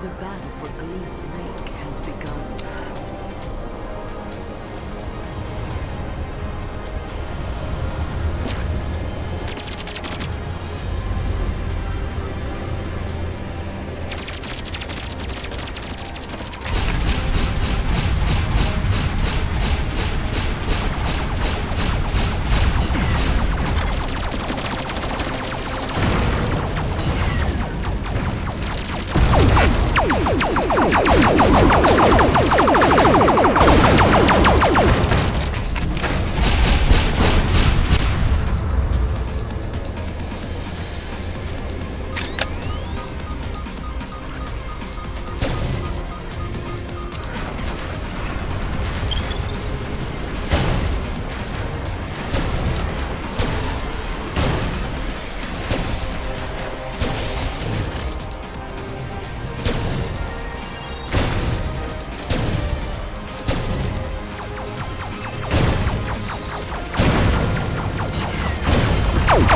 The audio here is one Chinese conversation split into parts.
The battle for Glees Lake has begun.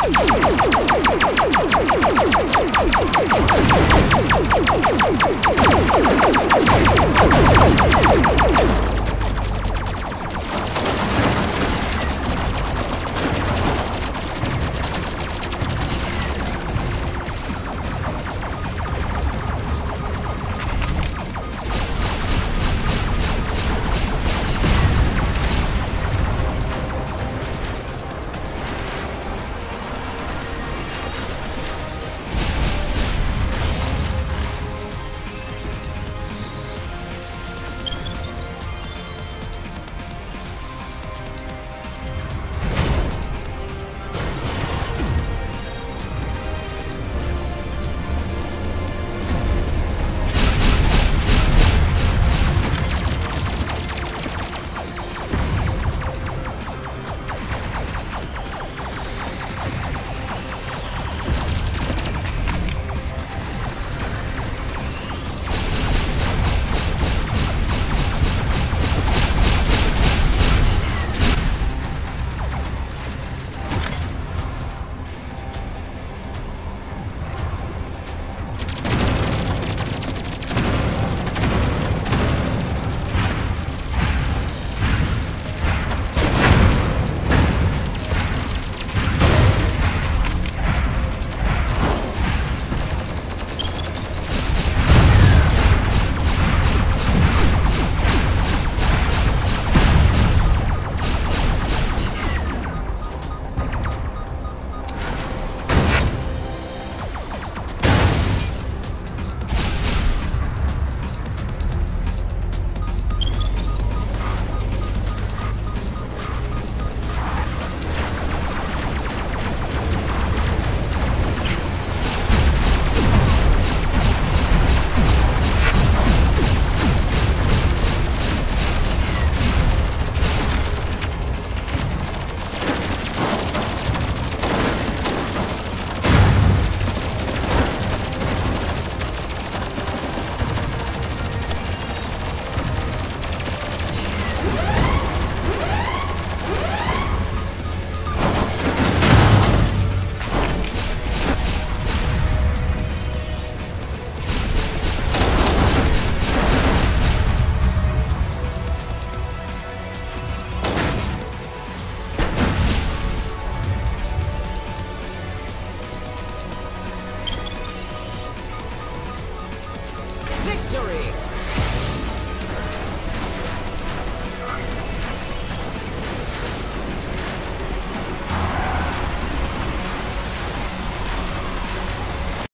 Thank you.